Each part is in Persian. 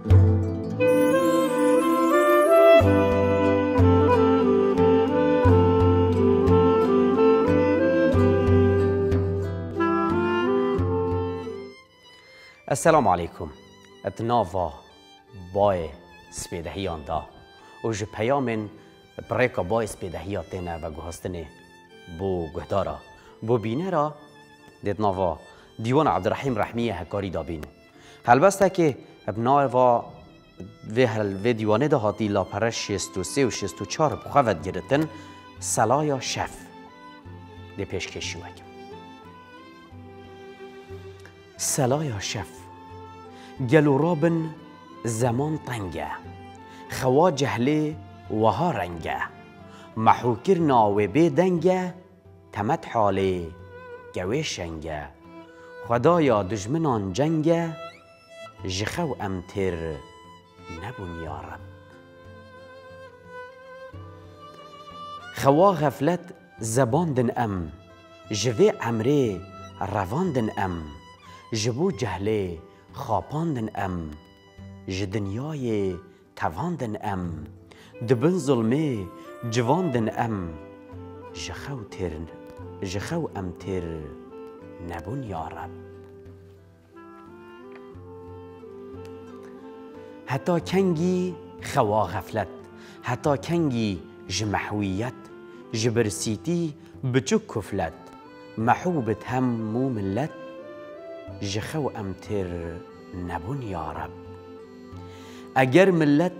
السلام علیکم اتناوا بای سپیدهیان دا و جه پیامن بریکا بای سپیدهیات تینه و گوهستنه بو گهدارا بو بینه را دیت ناوا دیوان عبدالرحیم رحمیه هکاری دا بین هلبسته که ابنا و هل و دیوانه دا هاتی لا پرش شست و سه و شست و چار بخواد گرتن سلایا شف؟ دی پیش کشی وکم. سلایا شف؟ گلو رابن زمان طنگه خوا جهله وها رنگه. محوکر ناوه بی دنگه. تمت حاله گوه شنگه. خدایا دجمنان جنگه. جخو امتر نبون یا خوا غفلت زباندن ام جوه عمره رواندن ام جبو جهله خاپاندن ام ج دنیای تواندن ام دبن ظلمه جواندن ام جخو تر جخو ام تر نبون یا حتى كنجي خوا غفلت حتى كنجي جمحويت جبرسيتي بچوك كفلت محوبة هم مو ملت جخو أمتر نبون يا رب. اگر ملت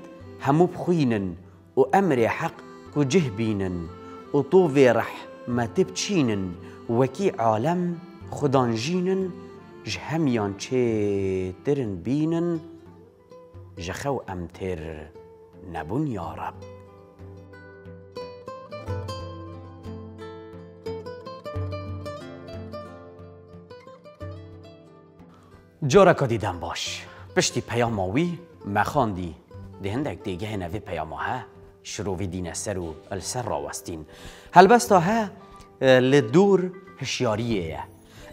همو بخوينن وأمري حق كو جهبينن وطوفي رح ما تبتشينن وكي عالم خدانجينن جهميان چه ترن بينن جخو امتر نبون یا رب. جارکا دیدم باش. پشتی پیاماوی مخاندی. ده هندک دیگه نوی پیاما ها شروعی دین سر و السر را وستین هلبستا ها لدور هشیاریه.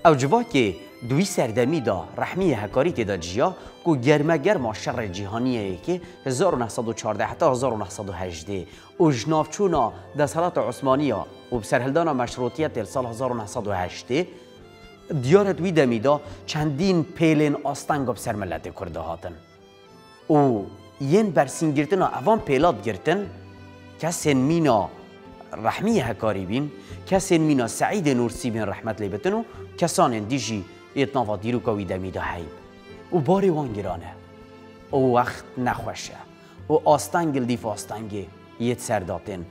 او جوا که دوی سردمی دا رحمی هکاری تدا جیا کو گرمه گرما شر جهانیه که 1914 حتی 1918 و جنافچونا در سالات عثمانیه و بسرهلدانا مشروطیت سال 1908 دیار دوی دمیدا چندین پیلین آستنگ بسر ملت کرده هاتن و ین برسین گرتن اوان پیلات گرتن کسین مینا رحمی هکاری بین کسین مینا سعید نورسی بین رحمت لی بتن و کسان دیجی اتناوا دیرو کوی دمیدا هیم و باری وان گرانه و وقت نخوشه. و آستنگ الدیف آستنگ یت سرداتن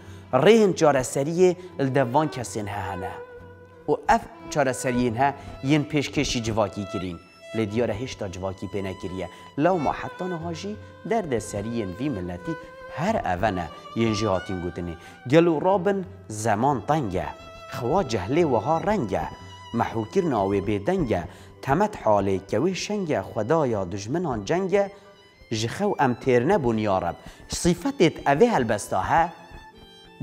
چاره سریه الدوان کسین هنه و اف چاره سریین ها ین پیشکشی جواکی کرین. لدیار هشتا جواکی پی نکریه لو ما حتی نهاجی درد سریین وی ملتی هر اوانه ین جهاتین گوتنی. گلو رابن زمان طنگه خوا جهله وها رنگه محوکر ناوی بیدنگه تمت حاله کوی شنگه خدایا دجمنان جنگه. جخو ام تیر نبون یارب صفتت اوه هلبستا ها؟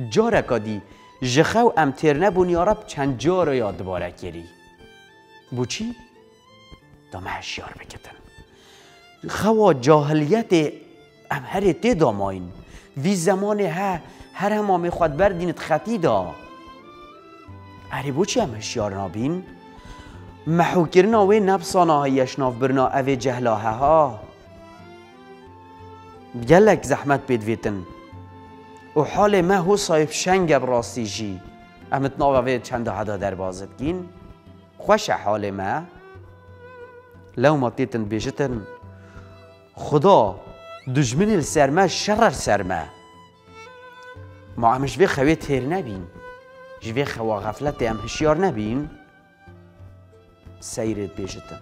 جارکا دی جخو ام تیر نبون یارب چند جار یاد باره کری بو چی؟ دام هشیار بکتن. خوا جاهلیت ام هر تی داماین. وی زمان ها هر همامه خود بردینت خطی دا. اری بو چی ام هشیار نابین؟ محو کرنا وی نبسانا هایش ناف برنا اوه جهلاه ها گلک زحمت بدویتن حال ما هو صاحب شنگ براستی جی. امت ناوه چند هدا در بازد گین. خوش حال ما. لو ما تیتن بیجتن. خدا دجمن السرما شرر سرما ما همش في خوی تیر نبین جوی خوا غفلت ام هشیار نبین سیرت بیجتن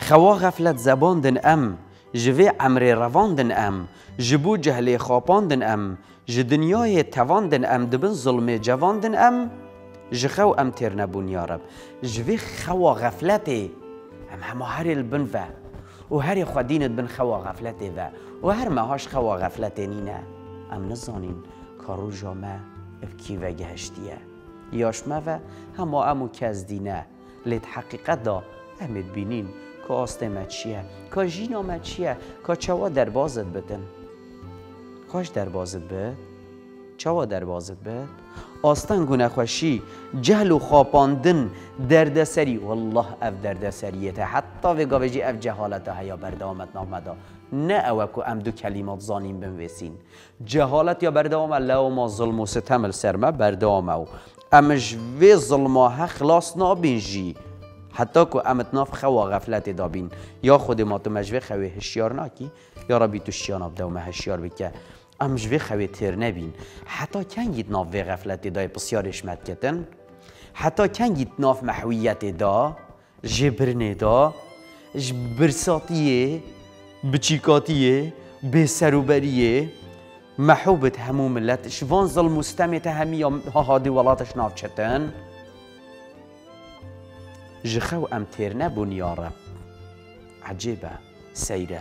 خوا غفلت زباندن ام جوی عمر رواندن ام جبو جهل خاپاندن ام ج دنیای تواندن ام دبن ظلم جواندن ام جخو ام تیر نبون یارب جوی خوا غفلته ام همه هر البن و هر خودینت بن خوا غفلته و هر ماهاش خوا غفلته نینه ام نزانین کارو جامه افکی و گهشتیه یاش ما و کزدینه لید حقیقت دا امید بینین که آسته چیه که جینا چیه که چوا در بازت بتن؟ کاش در بازت بد چوا در آستان گونه خوشی جهل و خواباندن دردسری. والله اف دردسریته حتی و گاوجی اف جهالت هیا بردامت نامدا. نه او کو ام دو کلمات زانیم بنویسین. جهالت یا و ما ظلم و ستم بردام او. امش وی ظلمه خلاص نابینجی حتی که امت ناف خوا غفلت دابین. یا خود ما تو مجوه خوی هشیار ناکی. یا ربی تو شیان ابدا و ام جوی خوی تیر نبین حتی کنگیت ناف وی غفلت دای بسیارش مد کتن حتی کنگیت ناف محویت دا؟ جبرن دا؟ برساتیه بچیکاتیه به سروبریه محوبت همو ملت شوان ظل مستمت همی ها هادی ولاتش ناف چتن جخو ام تیر نبون یارب عجیبه سیره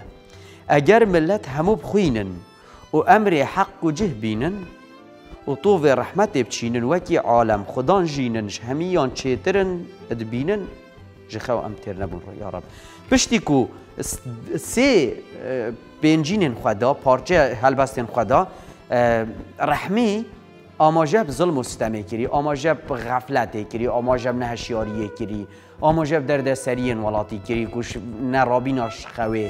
و ئەمرێ حەق و جه بینن و تۆڤێ ڕەحمەتێ بچینن وەکی عالم خدان ژیننش هەمیان چێترن دبینن ji xew em têr nebûn yarab. Piştî ku sê pêncînên xweda parçe helbestên xweda rehmî amaje bi zilm û sistemê kirî, amaje bi xefletê kirî, amaje bi neheşyariyê kirî, amaje bi derdeseriyên welatî kirî ku nerabîna xewê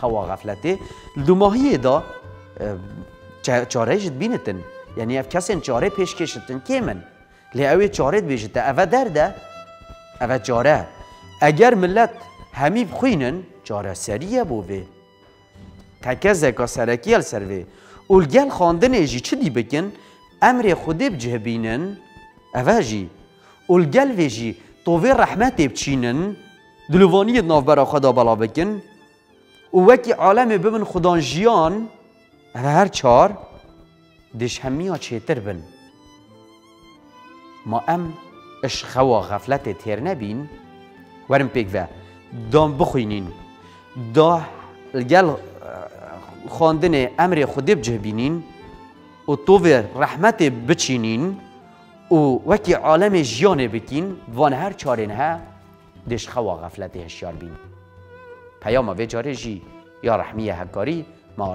xewa xefletê. Li dumahiyê da چاره جد بینتن. یعنی اف کسی چاره پیش کشتن. که من؟ لی اوی چاره بیشته اوه درده اوه چاره اگر ملت همی بخوینن چاره سریه بوه تکه زکا سرکی ال سروه اولگل خواندن ایجی چه دی بکن؟ امر خودی بجه بینن اوه جی. اولگل ویجی طوی رحمت بچینن. دلوانی ناف برا خدا بلا بکن. و وکی عالم ببن خدان جیان. هر چار ها چیتر بن. ما خوا غفلت تیر نبین. ورم پیک و دام بخوینین. دا گل خواندن امر خودی بجه بینین. و تو رحمت بچینین. و وکی عالم جیان بکین. وان هر چارین ها دش خوا غفلت هشیار بین. پیام و جاره جی. یا رحمی هکاری ما و